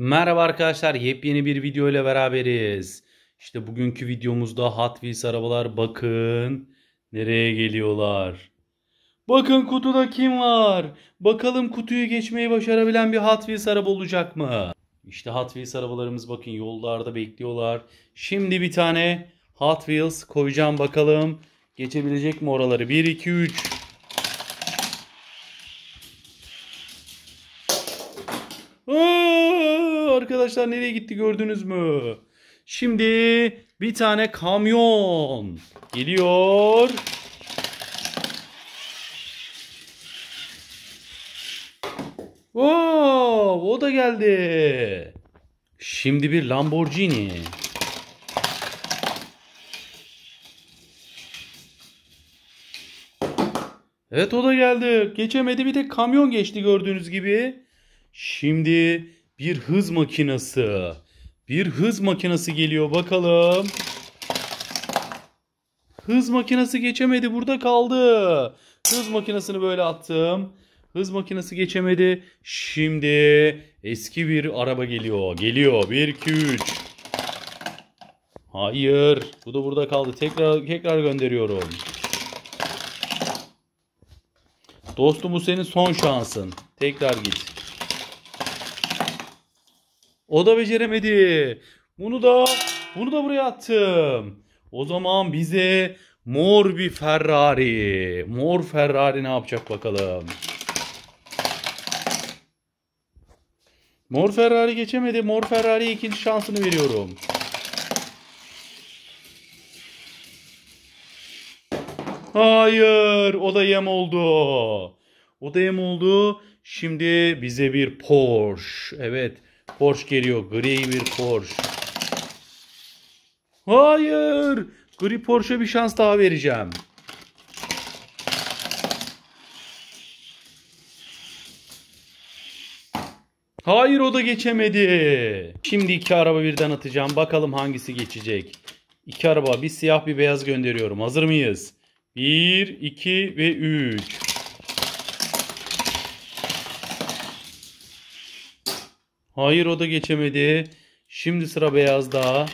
Merhaba arkadaşlar, yepyeni bir video ile beraberiz. İşte bugünkü videomuzda Hot Wheels arabalar bakın nereye geliyorlar. Bakın kutuda kim var? Bakalım kutuyu geçmeyi başarabilen bir Hot Wheels araba olacak mı? İşte Hot Wheels arabalarımız bakın yollarda bekliyorlar. Şimdi bir tane Hot Wheels koyacağım bakalım. Geçebilecek mi oraları? 1, 2, 3. arkadaşlar nereye gitti gördünüz mü? Şimdi bir tane kamyon geliyor. Oo, o da geldi. Şimdi bir Lamborghini. Evet o da geldi. Geçemedi bir tek kamyon geçti gördüğünüz gibi. Şimdi bir hız makinesi. Bir hız makinesi geliyor bakalım. Hız makinesi geçemedi burada kaldı. Hız makinesini böyle attım. Hız makinesi geçemedi. Şimdi eski bir araba geliyor. Geliyor. 1 2 3. Hayır. Bu da burada kaldı. Tekrar tekrar gönderiyorum. Dostum bu senin son şansın. Tekrar git. O da beceremedi. Bunu da bunu da buraya attım. O zaman bize mor bir Ferrari. Mor Ferrari ne yapacak bakalım. Mor Ferrari geçemedi. Mor Ferrari'ye ikinci şansını veriyorum. Hayır, o da yem oldu. O da yem oldu. Şimdi bize bir Porsche. Evet, Porsche geliyor. Gri bir Porsche. Hayır, gri Porsche bir şans daha vereceğim. Hayır o da geçemedi. Şimdi iki araba birden atacağım. Bakalım hangisi geçecek. İki araba bir siyah bir beyaz gönderiyorum. Hazır mıyız? 1, 2 ve 3. Hayır o da geçemedi. Şimdi sıra beyazda.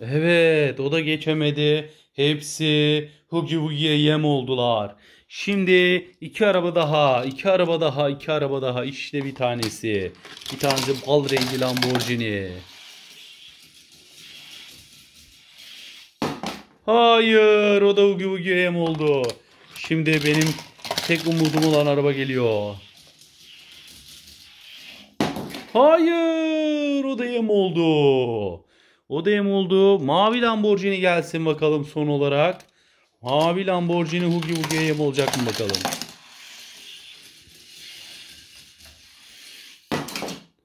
Evet o da geçemedi. Hepsi hugi hugiye yem oldular. Şimdi iki araba daha, iki araba daha, iki araba daha. İşte bir tanesi. Bir tanesi bal rengi Lamborghini. Hayır o da hugi hugiye yem oldu. Şimdi benim tek umudum olan araba geliyor. Hayır o da oldu. O da oldu. Mavi Lamborghini gelsin bakalım son olarak. Mavi Lamborghini Hugi Hugi'ye yem olacak mı bakalım.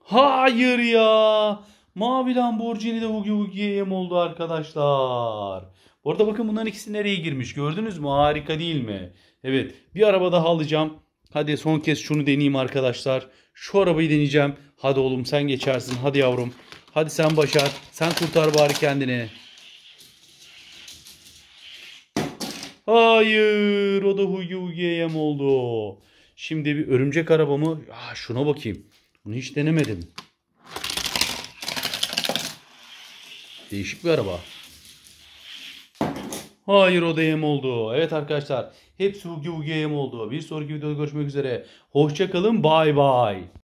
Hayır ya. Mavi Lamborghini de Hugi Hugi'ye yem oldu arkadaşlar. Bu arada bakın bunların ikisi nereye girmiş gördünüz mü? Harika değil mi? Evet bir araba daha alacağım. Hadi son kez şunu deneyeyim arkadaşlar. Şu arabayı deneyeceğim. Hadi oğlum sen geçersin. Hadi yavrum. Hadi sen başar. Sen kurtar bari kendini. Hayır o da Hugi Hugi'ye oldu. Şimdi bir örümcek arabamı... Aa, şuna bakayım. Bunu hiç denemedim. Değişik bir araba. Hayır o da yem oldu. Evet arkadaşlar hepsi Hugi Hugi'ye yem oldu. Bir sonraki videoda görüşmek üzere. Hoşçakalın bay bay.